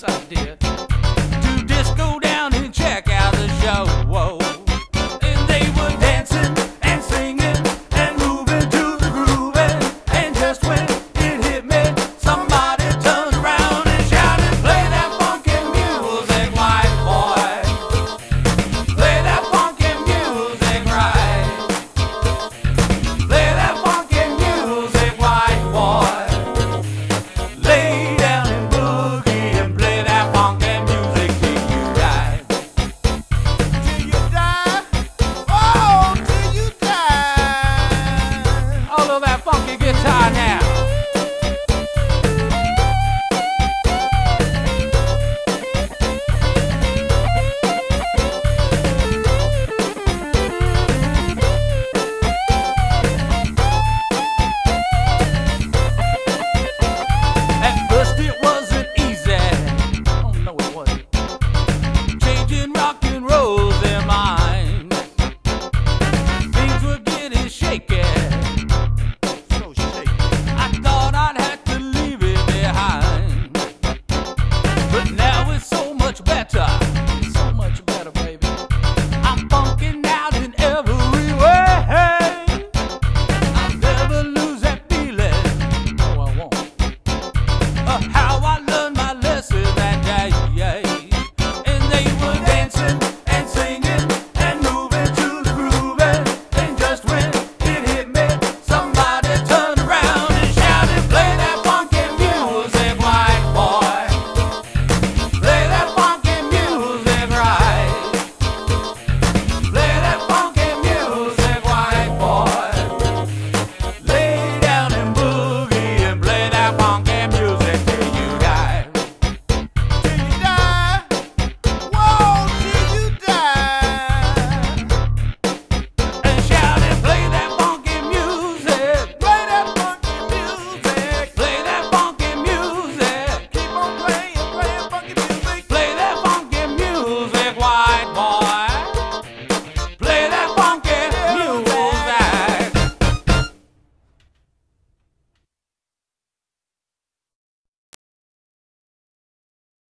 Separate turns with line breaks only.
yourself, dear. much better.